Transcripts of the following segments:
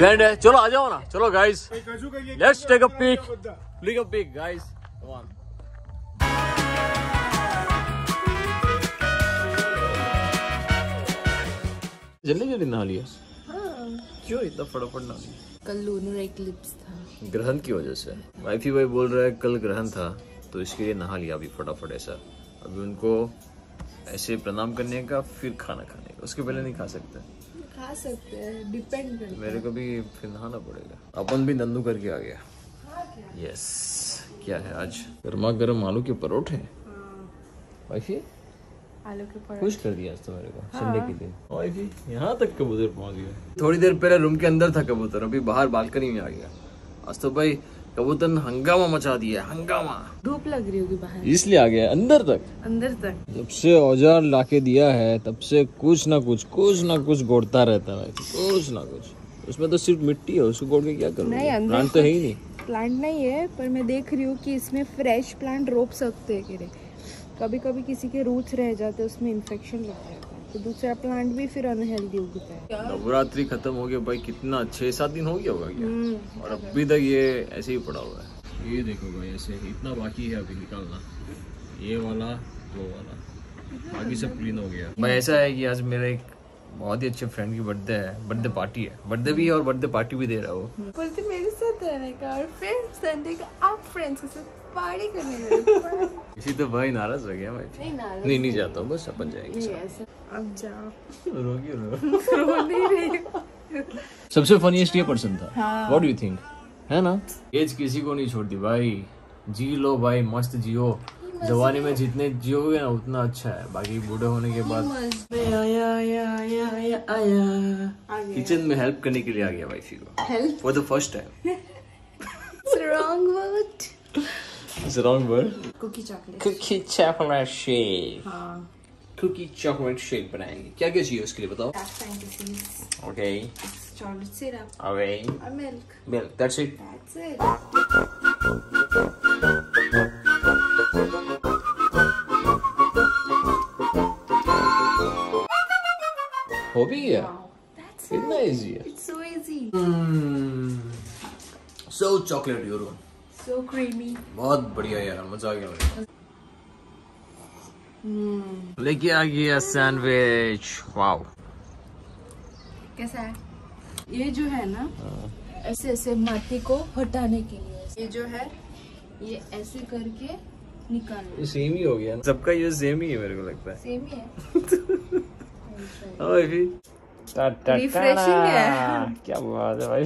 Grand है। चलो आ जाओ ना। चलो guys let's take a pic take a pic guys come on जल्दी जल्दी नहा लिया। क्यों इतना फटाफट नहा लिया? कल लूनर एक्लिप्स था। ग्रहण की वजह से। वाइफी भाई बोल रहा है कल ग्रहण था तो इसके लिए नहा लिया अभी फटाफट ऐसा। अभी उनको ऐसे प्रणाम करने का फिर खाना खाने का। उसके पहले नहीं खा सकते। खा सकते हैं डिपेंड करता मेरे को भी फिर नहाना पड़ेगा। अपन भी नंदू करके आ गया। यस क्या? है आज? गर्मा गर्म आलू के परोठे। वाइफी आलू के पराठे। खुश कर दिया आज तो मेरे को संडे के दिन। यहाँ तक कबूतर पहुँच गया थोड़ी देर पहले रूम के अंदर था कबूतर अभी बाहर बालकनी में आ गया। आज तो भाई कबूतर ने हंगामा मचा दिया हंगामा। धूप लग रही होगी बाहर। इसलिए आ गया अंदर तक। अंदर तक। जब से औज़ार लाके दिया है तब से कुछ ना कुछ कुछ ना कुछ गोड़ता रहता है कुछ ना कुछ। उसमें तो सिर्फ़ मिट्टी है उसको गोड़ के क्या करूँ नहीं, प्लांट तो है ही नहीं। प्लांट नहीं है पर मैं देख रही हूँ कि इसमें फ्रेश प्लांट रोप सकते हैं कभी कभी किसी के रूट्स रह जाते उसमें इन्फेक्शन लग जाता है। तो दूसरा प्लांट भी फिर अनहेल्दी उगता है नवरात्रि खत्म हो गया भाई कितना? छह सात दिन हो गया होगा क्या? हम्म, और अभी तक ये ऐसे ही पड़ा हुआ है। ये देखो भाई ऐसे इतना बाकी है अभी निकालना। ये वाला वो वाला। बाकी सब क्लीन हो गया। भाई ऐसा है कि आज मेरा एक बहुत ही अच्छे फ्रेंड की बर्थडे है। बर्थडे पार्टी है। बर्थडे भी है और बर्थडे पार्टी भी दे रहा है बोलते मेरे साथ रहने का और फिर संडे का। आप फ्रेंड्स के साथ पार्टी करने इसी तो भाई नाराज़ हो गया भाई नहीं नहीं नहीं जाता हूँ बस अपन जाएँगे अब जाओ। रो क्यों रो? रो नहीं रही। सबसे फनीस्ट ये पर्सन था। व्हाट यू थिंक है ना? एज किसी को नहीं छोड़ती भाई। जी लो भाई मस्त जियो। जवानी में जितने जियोगे ना उतना अच्छा है। बाकी बूढ़े होने के बाद आया आया आया आया आया। किचन में हेल्प करने के लिए आ गया वाइफी को help for the first time wrong word it's wrong word cookie chocolate cookie chocolate shake हाँ। कुकी चॉकलेट शेक बनाएँगे। क्या क्या चाहिए उसके लिए बताओ? Okay milk that's it that's it. हो? भी गया इतना इजी है it's so easy. So chocolate euro so creamy. बहुत बढ़िया यार मज़ा आ गया लेके आ गया सैंडविच वाओ कैसा है? ये जो है ना ऐसे ऐसे माटी को हटाने के लिए। ये जो है ये ऐसे करके निकालना ये सेम ही हो गया सबका ये सेम ही है मेरे को लगता है। सेम ही है। हाँ भाई। Refreshing है। क्या बात है भाई।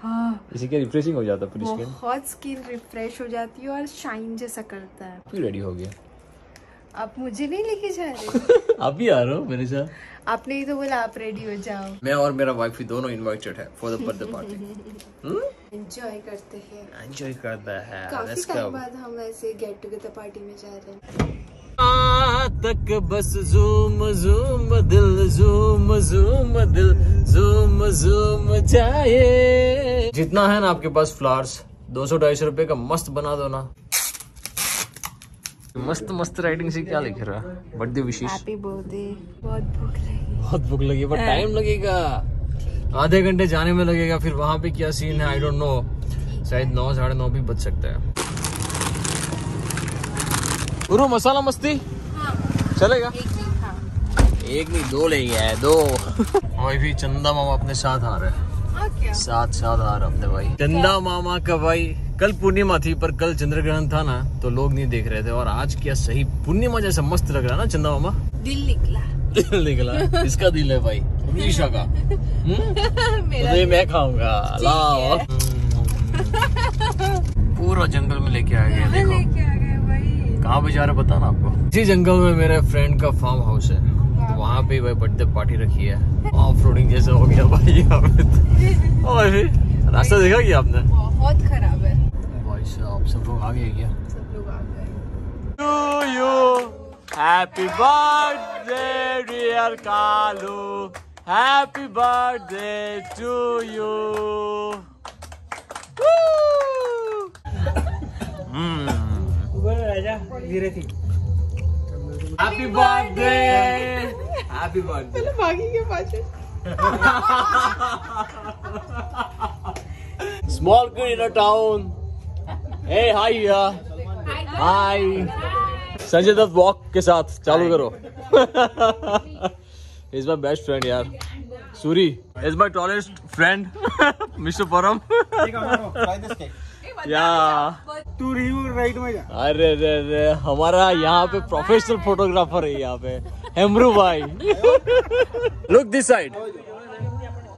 हाँ। इसी के रिफ्रेशिंग हो जाता पूरी स्किन बहुत स्किन रिफ्रेश हो जाती है और शाइन जैसा करता है। भी रेडी हो गया। आप मुझे नहीं लेके जा रहे आप भी आ रहे हो मेरे साथ? आपने ही तो बोला आप रेडी हो जाओ। मैं और मेरा वाइफ भी दोनों इनवाइटेड है for the birthday party enjoy करते हैं। एंजॉय करता है। काफ़ी Let's टाइम बाद हम ऐसे गेट टुगेदर पार्टी में जा रहे हैं। आ तक बस जूम जूम दिल जूम जूम दिल जूम जूम जाए। जितना है ना आपके पास फ्लावर्स दो सौ ढाई सौ रुपए का मस्त बना दो ना। मस्त मस्त राइटिंग से क्या लिख रहा? है बर्थडे विशेष हैप्पी बर्थडे बहुत भूख लगी। बहुत भूख लगी पर टाइम लगेगा। आधे घंटे जाने में लगेगा फिर वहाँ पे क्या सीन है आई डोंट नो शायद नौ साढ़े नौ भी बज सकता है। गुरु मसाला मस्ती? हाँ। चलेगा? एक नहीं दो ले गया है दो। भाई भी चंदा मामा अपने साथ आ रहे हैं। साथ साथ आ रहे अपने भाई। चंदा मामा का भाई। कल पूर्णिमा थी पर कल चंद्र ग्रहण था ना तो लोग नहीं देख रहे थे। और आज क्या सही पूर्णिमा जैसा मस्त लग रहा है ना चंदा मामा? दिल निकला। दिल निकला। इसका दिल है भाई अमीशा का। हम्म? मेरा तो मैं खाऊँगा। लाओ। पूरा जंगल में लेके आ गया देखो कहाँ पे जा रहे हैं पता ना आपको। इसी जंगल में मेरे फ्रेंड का फार्म हाउस है। तो वहाँ पे भाई बर्थडे पार्टी रखी है। ऑफ़ रोडिंग जैसा हो गया भाई यहाँ पे। ओ रास्ता देखा क्या आपने? बहुत खराब है भाई साहब सब लोग आ गए क्या सब लोग आ गए to you. Happy birthday, dear Kalu. Happy birthday to you. Woo! Hmm. Happy birthday. Happy birthday. भागी के पास Small kid in a town. Yeah. Hi. Sanjay Dutt walk के साथ चालू करो। इज़ माई बेस्ट फ्रेंड यार। Suri is my tallest friend mister Param या तू राइट में जा। अरे अरे अरे हमारा यहाँ पे प्रोफेशनल फोटोग्राफर है यहाँ पे। हेमरू भाई। Look this side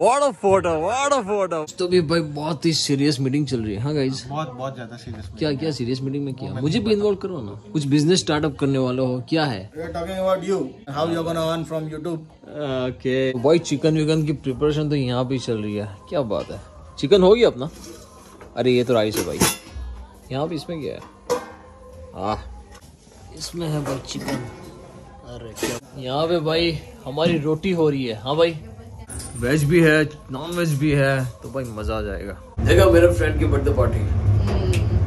what a photo what a photo तो भी भाई बहुत ही सीरियस मीटिंग चल रही है हाँ गाइज़ बहुत बहुत ज़्यादा सीरियस क्या क्या सीरियस मीटिंग में किया? मुझे भी इन्वॉल्व करो ना कुछ बिज़नेस स्टार्टअप करने वाले हो क्या है? We are talking about you. How you're gonna earn from YouTube? Okay भाई चिकन विकन की प्रिपरेशन तो यहाँ पे चल रही है। क्या बात है? चिकन हो गया अपना? अरे ये तो राइस है भाई। यहाँ पे इसमें क्या है? आह इसमें है भाई चिकन अरे क्या यहाँ पे भाई हमारी रोटी हो रही है। हाँ भाई। वेज भी है नॉन वेज भी है तो भाई मज़ा आ जाएगा। देखा मेरे फ्रेंड की बर्थडे पार्टी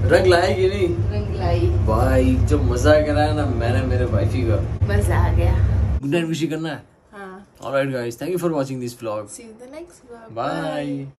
रंग लाए कि नहीं? रंग लाई। भाई जो मज़ा कराया ना मैंने मेरे वाइफी का। मज़ा आ गया। गुड नाइट विश करना है। हाँ। Alright guys, thank you for watching this vlog. see you in the next vlog. Bye.